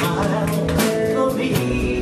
smile for me.